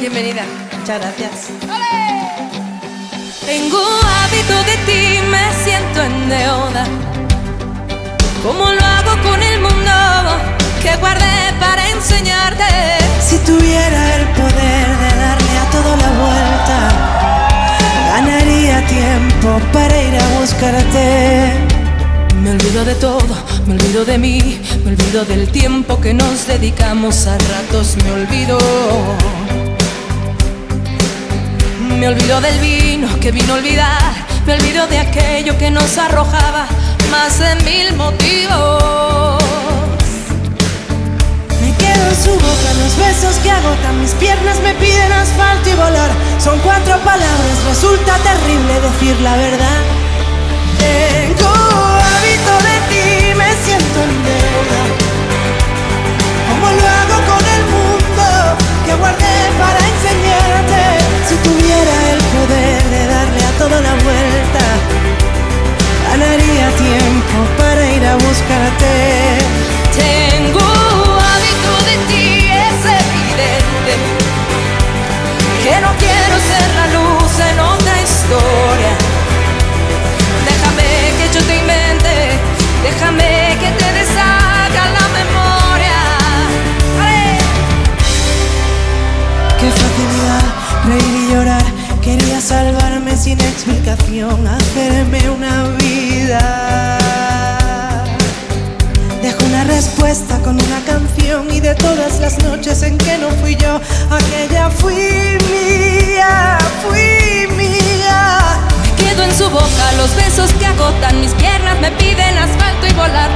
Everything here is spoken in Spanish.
Bienvenida. Muchas gracias. Tengo hábito de ti, me siento en deuda. ¿Cómo lo hago con el mundo que guardé para enseñarte? Si tuviera el poder de darle a todo la vuelta, ganaría tiempo para ir a buscarte. Me olvido de todo, me olvido de mí, me olvido del tiempo que nos dedicamos a ratos, me olvido. Me olvido del vino que vino a olvidar, me olvido de aquello que nos arrojaba más de mil motivos. Me quedo en su boca los besos que agotan mis piernas me piden asfalto y volar. Son cuatro palabras, resulta terrible decir la verdad. Tengo no quiero ser la luz en otra historia. Déjame que yo te invente, déjame que te deshaga la memoria. ¡Ale! Qué facilidad reír y llorar. Quería salvarme sin explicación, hacerme una vida. Respuesta con una canción y de todas las noches en que no fui yo, aquella fui mía, fui mía. Me quedo en su boca los besos que agotan mis piernas, me piden asfalto y volar.